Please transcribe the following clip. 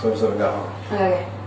So so we got home. Okay.